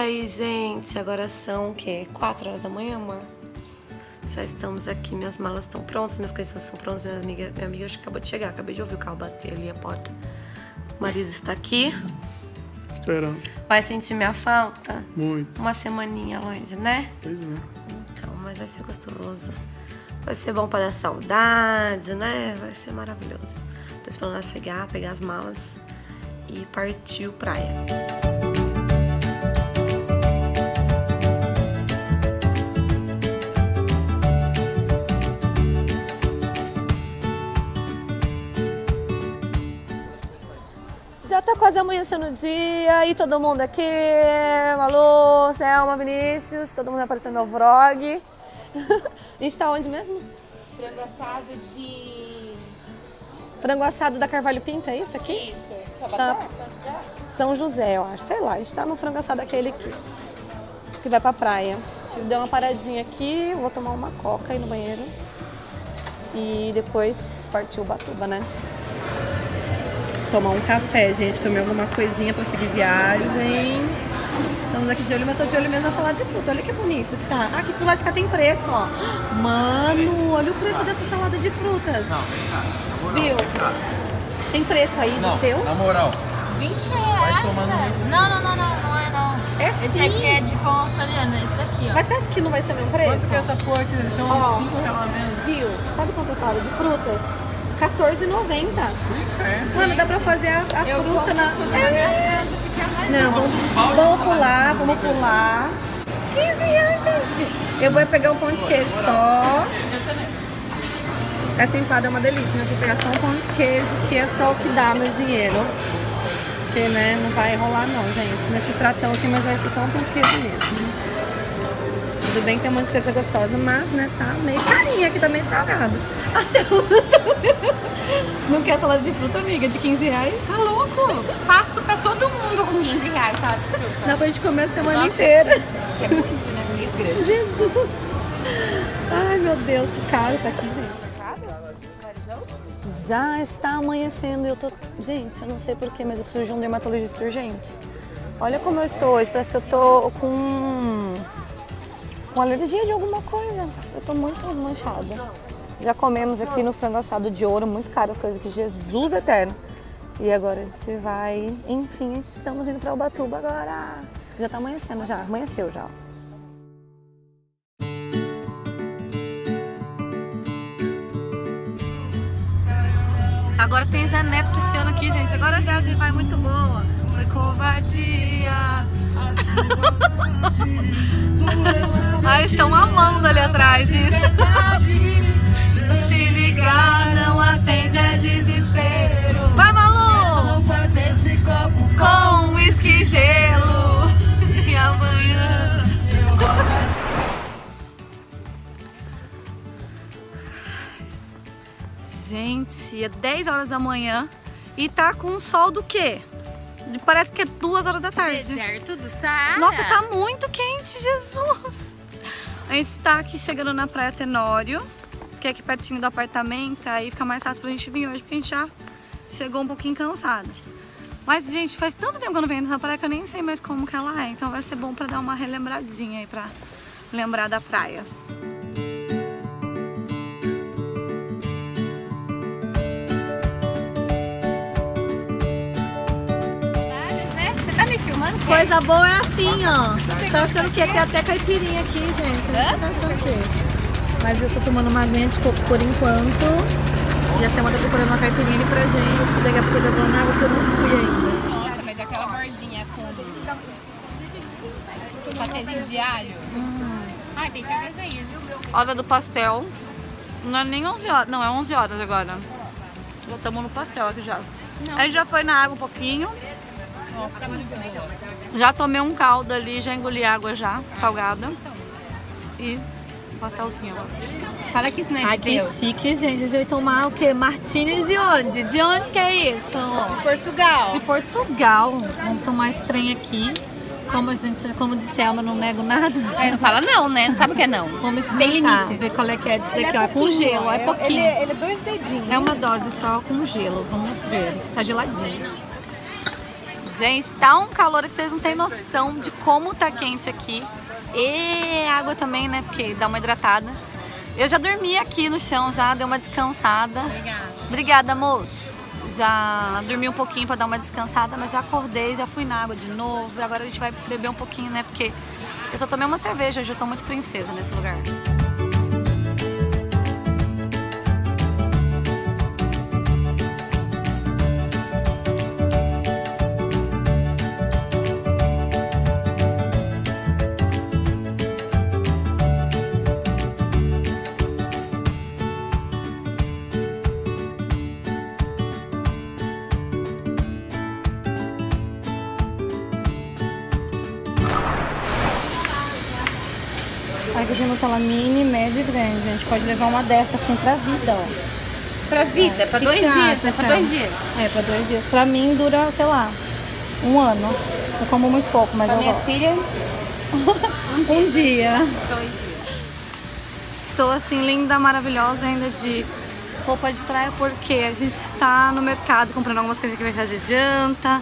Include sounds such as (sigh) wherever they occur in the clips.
aí, gente? Agora são o quê? 4 horas da manhã, amor? Já estamos aqui, minhas malas estão prontas, minhas coisas estão prontas. Minha amiga, minha amiga acabou de chegar, acabei de ouvir o carro bater ali a porta. O marido está aqui. Esperando. Vai sentir minha falta? Muito. Uma semaninha longe, né? Pois é. Então, mas vai ser gostoso. Vai ser bom para dar saudade, né? Vai ser maravilhoso. Tô esperando ela chegar, pegar as malas e partiu praia. Quase amanhecendo o dia e todo mundo aqui, Malu, Selma, Vinícius, todo mundo aparecendo no meu vlog. (laughs) A gente tá onde mesmo? Frango assado de. Frango assado da Carvalho Pinto, é isso aqui? Isso. Tabatá? São José? São José, eu acho. Sei lá, a gente tá no frango assado aquele aqui. Que vai pra praia. A gente deu uma paradinha aqui, vou tomar uma coca aí no banheiro. E depois partiu Batuba, né? Tomar um café, gente, comer alguma coisinha pra seguir viagem. Estamos aqui de olho, mas eu tô de olho mesmo na salada de fruta. Olha que bonito que tá. Ah, aqui do lado de cá tem preço, ó. Mano, olha o preço dessa salada de frutas. Viu? Tem preço aí do seu? Na moral, 20 reais, velho. Não, não, não, não, não é não. É Esse sim. aqui é de pão australiano, esse daqui, ó. Mas você acha que não vai ser o mesmo preço? quanto que é essa porra aqui? São Ó. 5 reais menos. Viu? Sabe quanto é salada de frutas? R$14,90. Inferno. Mano, dá pra fazer a, a Eu fruta na. tudo, É. né? Não, vamos, vamos pular, vamos pular. 15 reais, gente. Eu vou pegar um pão de queijo só. Essa empada é uma delícia, mas eu vou pegar só um pão de queijo, que é só o que dá meu dinheiro. Porque, né, não vai rolar não, gente. Nesse pratão aqui, mas vai ser só um pão de queijo mesmo. Tudo bem que tem um monte de coisa gostosa, mas, né, tá meio carinha aqui também salgado. (laughs) A segunda (laughs) Não quer salada de fruta, amiga, de 15 reais? Tá louco? Faço pra todo mundo com 15 reais, sabe? Dá pra gente comer a semana Nossa, inteira. É muito, né? Grande. Jesus! Ai, meu Deus, que caro tá aqui, gente. Já está amanhecendo e eu tô... Gente, eu não sei porquê, mas eu preciso de um dermatologista urgente. Olha como eu estou hoje, parece que eu tô com... com alergia de alguma coisa. Eu tô muito manchada. Já comemos aqui no frango assado de ouro, muito caro as coisas aqui, Jesus eterno. E agora a gente vai, enfim, estamos indo para Ubatuba agora. Já tá amanhecendo já, amanheceu já. ó. Agora tem Zé Neto Cristiano aqui, gente. Agora a viagem vai muito boa. Foi covardia. (laughs) Ai, estão amando ali atrás isso. Ligar, não atende a desespero. Vai, Malu! Com uísque gelo. (laughs) E amanhã. Gente, é 10 horas da manhã e tá com um sol do quê? Parece que é 2 horas da tarde. Deserto do Saara. Nossa, tá muito quente, Jesus! A gente tá aqui chegando na Praia Tenório, que é aqui pertinho do apartamento, aí fica mais fácil pra gente vir hoje, porque a gente já chegou um pouquinho cansada. Mas, gente, faz tanto tempo que eu não venho nessa praia que eu nem sei mais como que ela é, então vai ser bom pra dar uma relembradinha aí, pra lembrar da praia. Você tá me filmando? Quê? Coisa boa é assim, ó. Tá achando que tem até caipirinha aqui, gente. Tá achando o quê? Mas eu tô tomando uma aguinha de coco por enquanto. E a Selma tá procurando uma caipirinha ali pra gente. Daqui a pouco eu já vou na água que eu não fui ainda. Nossa, mas aquela bordinha com patezinho de alho. Ah, tem cerveja aí. Hora do pastel. Não é nem 11 horas. Não, é 11 horas agora. Já estamos no pastel aqui já. A gente já foi na água um pouquinho. Nossa, muito boa. Já tomei um caldo ali, já engoli água já, salgada. E pastelzinho. Fala que isso não é Ai, de que Deus. chique, gente. A gente vai tomar o quê? Martini de onde? De onde que é isso? Portugal. De Portugal. Vamos tomar esse trem aqui. Como a gente, como disse Elma, não nego nada. É, não fala não, né? Não sabe o que é não. Vamos Tem experimentar, limite. ver qual é que é disso aqui, ó. É com gelo, ó, é pouquinho. Ele é dois dedinhos. É uma dose só com gelo, vamos ver. Tá geladinho. Gente, tá um calor que vocês não têm noção de como tá quente aqui. E água também, né? Porque dá uma hidratada. Eu já dormi aqui no chão, já dei uma descansada. Obrigada. Obrigada, moço. Já dormi um pouquinho pra dar uma descansada, mas já acordei, já fui na água de novo. E agora a gente vai beber um pouquinho, né? Porque eu só tomei uma cerveja, hoje eu tô muito princesa nesse lugar. Que tem Nutella mini, média e grande. A gente pode levar uma dessa assim pra vida, ó. Pra vida, pra Que dois dias, acha, né? Pra dois dias. É, pra dois dias. Pra mim dura, sei lá, um ano. Eu como muito pouco, mas Pra eu minha gosto. filha, (laughs) Um dia. dois dias. Estou assim, linda, maravilhosa ainda de roupa de praia, porque a gente está no mercado comprando algumas coisas que vai fazer janta,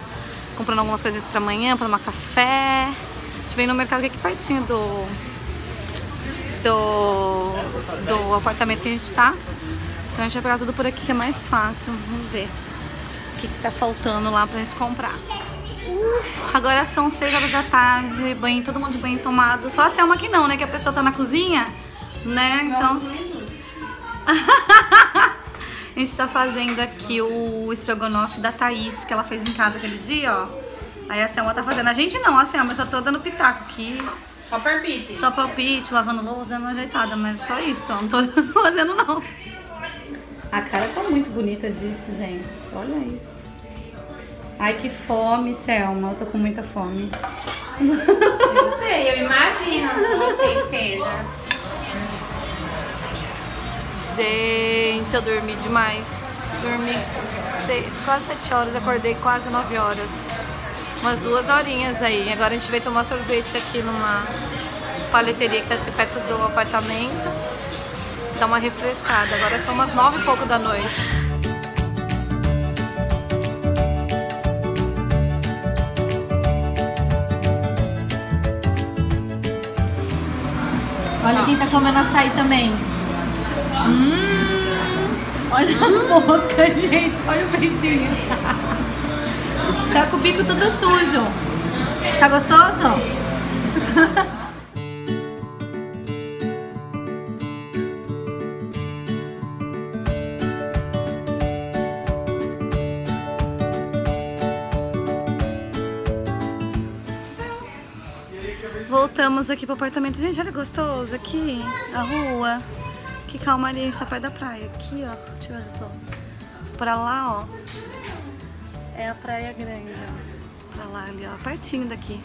comprando algumas coisas pra amanhã, pra tomar café. A gente veio no mercado que é aqui pertinho do, do, do apartamento que a gente tá. Então a gente vai pegar tudo por aqui que é mais fácil. Vamos ver o que, que tá faltando lá pra gente comprar. Agora são 6 horas da tarde, banho, todo mundo de banho tomado. Só a Selma que não, né? Que a pessoa tá na cozinha, né? Então. (laughs) a gente tá fazendo aqui o estrogonofe da Thaís, que ela fez em casa aquele dia, ó. Aí a Selma tá fazendo. A gente não, a Selma, eu só tô dando pitaco aqui. Só palpite. Só palpite, lavando louça, dando uma ajeitada, mas só isso, ó. Não tô (laughs) fazendo não. A cara tá muito bonita disso, gente. Olha isso. Ai, que fome, Selma. Eu tô com muita fome. Eu sei, eu imagino que você esteja. Gente, eu dormi demais. Dormi quase 7 horas, acordei quase 9 horas. Umas duas horinhas aí. Agora a gente veio tomar sorvete aqui numa paleteria que tá perto do apartamento. Dar uma refrescada. Agora são umas 9 e pouco da noite. Olha quem tá comendo açaí também. Hum, olha a boca, (laughs) gente. Olha o peitinho. Tá com o bico tudo sujo. Tá gostoso? Voltamos aqui pro apartamento. Gente, olha gostoso aqui, a rua. Que calmaria, a gente tá perto da praia. Aqui, ó. Deixa eu ver eu tô. Pra lá, ó. É a praia grande, ó. Pra lá ali, ó. Pertinho daqui.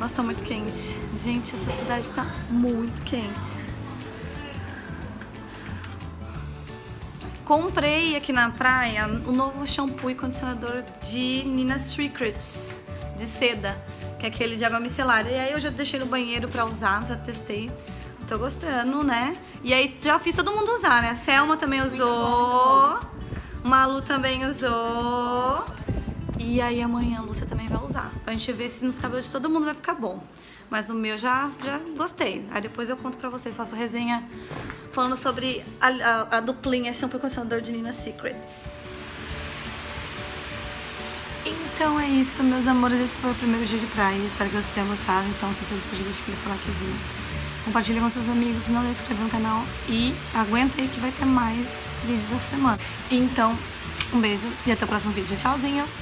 Nossa, tá muito quente. Gente, essa cidade tá muito quente. Comprei aqui na praia o novo shampoo e condicionador de Nina Secrets, de seda, que é aquele de água micelar. E aí eu já deixei no banheiro pra usar, já testei. Tô gostando, né? E aí já fiz todo mundo usar, né? A Selma também usou. Malu também usou. E aí amanhã a Lúcia também vai usar. Pra gente ver se nos cabelos de todo mundo vai ficar bom. Mas no meu já, já gostei. Aí depois eu conto pra vocês, faço resenha falando sobre a, a, a duplinha shampoo e condicionador de Nina Secrets. Então é isso, meus amores. Esse foi o primeiro dia de praia. Espero que vocês tenham gostado. Então, se você gostou, deixa aquele seu likezinho. Compartilha com seus amigos, não deixe de inscrever no canal. E aguenta aí que vai ter mais vídeos essa semana. Então, um beijo e até o próximo vídeo. Tchauzinho!